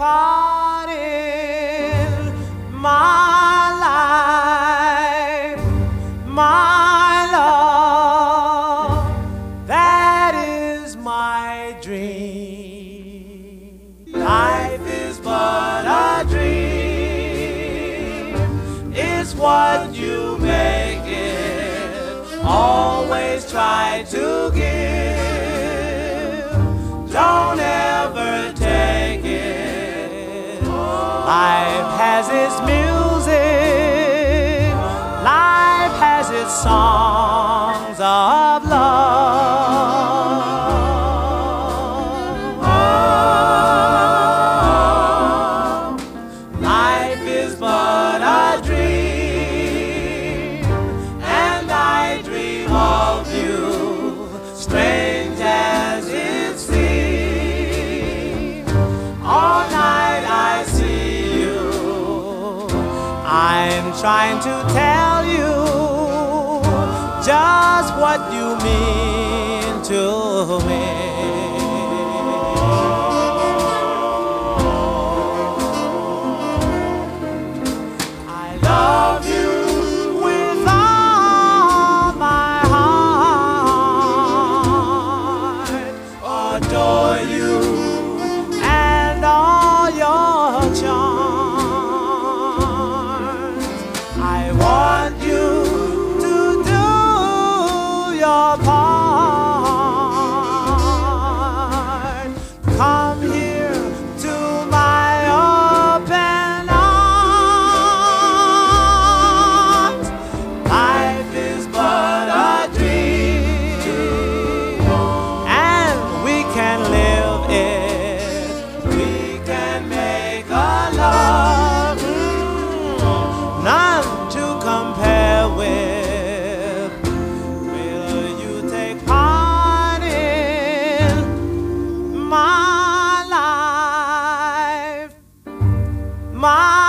part in my life, my love. That is my dream. Life is but a dream. It's what you make it. Always try to give. Don't has its music. Life has its songs of love. I'm trying to tell you just what you mean to me. I want you to do your part. my